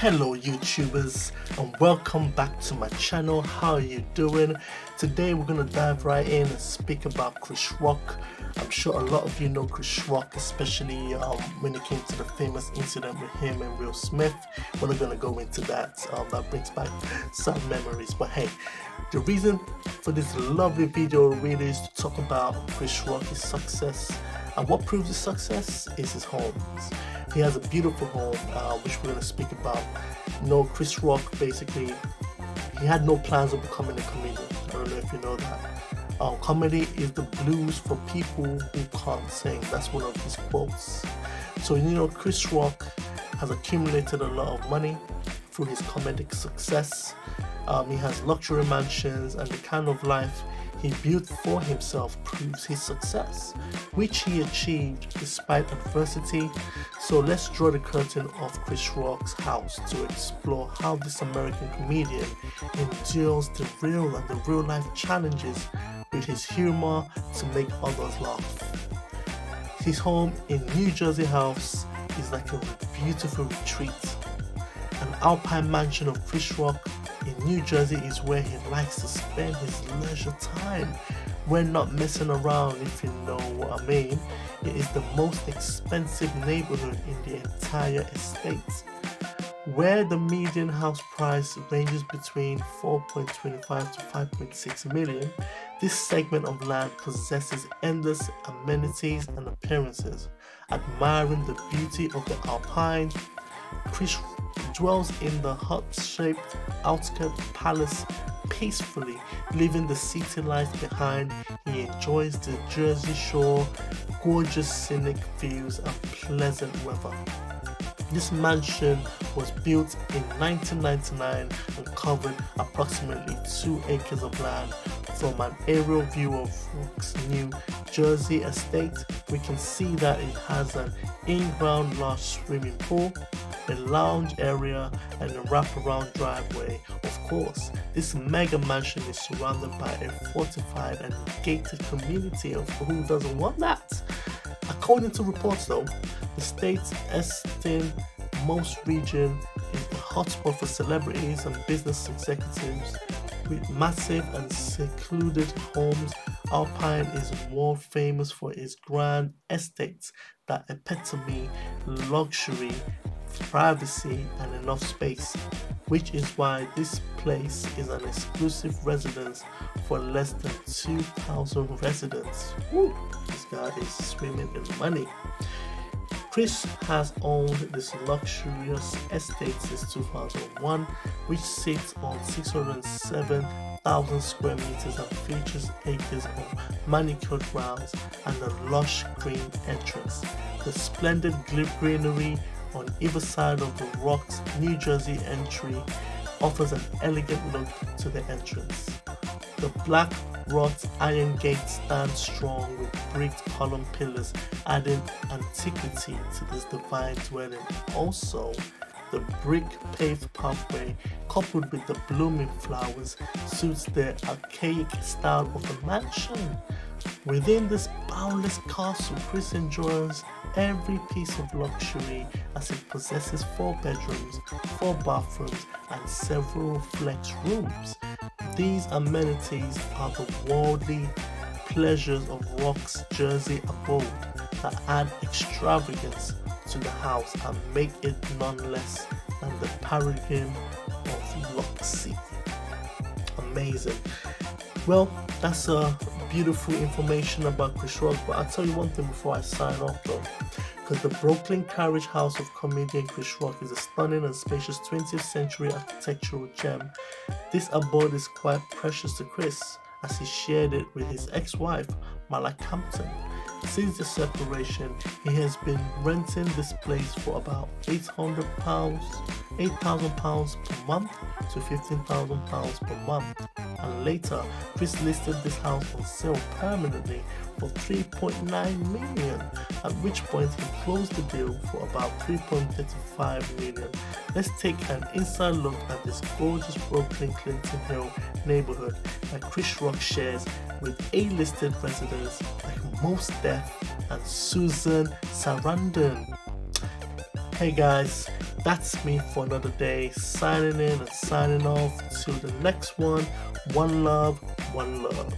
Hello YouTubers and welcome back to my channel. How are you doing? Today we're gonna dive right in and speak about Chris Rock. I'm sure a lot of you know Chris Rock, especially um, when it came to the famous incident with him and Will Smith. We're not gonna go into that. Um, that brings back some memories. But hey, the reason for this lovely video really is to talk about Chris Rock's success and what proves his success is his homes. He has a beautiful home, uh, which we're going to speak about. You know, Chris Rock basically, he had no plans of becoming a comedian. I don't know if you know that. Uh, comedy is the blues for people who can't sing. That's one of his quotes. So, you know, Chris Rock has accumulated a lot of money through his comedic success. Um, he has luxury mansions and the kind of life he built for himself proves his success, which he achieved despite adversity. So let's draw the curtain off Chris Rock's house to explore how this American comedian endures the real and the real life challenges with his humor to make others laugh. His home in New Jersey House is like a beautiful retreat. An alpine mansion of Chris Rock in New Jersey is where he likes to spend his leisure time. We're not messing around if you know what I mean. It is the most expensive neighborhood in the entire estate. Where the median house price ranges between 4.25 to 5.6 million, this segment of land possesses endless amenities and appearances. Admiring the beauty of the alpine, dwells in the hut-shaped outskirt palace peacefully, leaving the city life behind. He enjoys the Jersey Shore, gorgeous scenic views and pleasant weather. This mansion was built in 1999 and covered approximately 2 acres of land. From an aerial view of Rock's New Jersey estate, we can see that it has an in-ground large swimming pool, a lounge area, and a wraparound driveway. Of course, this mega mansion is surrounded by a fortified and gated community of who doesn't want that. According to reports though, the state's esteemed most region is the hotspot for celebrities and business executives with massive and secluded homes. Alpine is world famous for its grand estates that epitome luxury privacy, and enough space, which is why this place is an exclusive residence for less than 2,000 residents. Woo, this guy is swimming in money. Chris has owned this luxurious estate since 2001, which sits on 607,000 square meters and features acres of manicured grounds and a lush green entrance. The splendid greenery on either side of the Rock's New Jersey entry offers an elegant look to the entrance. The black wrought iron gate stands strong with bricked column pillars, adding antiquity to this divine dwelling. Also, the brick paved pathway, coupled with the blooming flowers, suits the archaic style of the mansion. Within this boundless castle, Chris enjoys every piece of luxury as it possesses four bedrooms, four bathrooms, and several flex rooms. These amenities are the worldly pleasures of Rock's Jersey abode that add extravagance to the house and make it none less than the paragon of luxury. Amazing. Well, that's a beautiful information about Chris Rock, but I'll tell you one thing before I sign off though. Because the Brooklyn Carriage House of comedian Chris Rock is a stunning and spacious 20th century architectural gem. This abode is quite precious to Chris as he shared it with his ex-wife, Malaak Compton. Since the separation, he has been renting this place for about 800 pounds, 8,000 pounds per month to 15,000 pounds per month. And later, Chris listed this house on sale permanently for 3.9 million, at which point he closed the deal for about 3.35 million. Let's take an inside look at this gorgeous Brooklyn Clinton Hill neighborhood that Chris Rock shares with A-listed residents like Mos Def and Susan Sarandon. Hey guys, That's me for another day, signing in and signing off. Till the next one, one love, one love.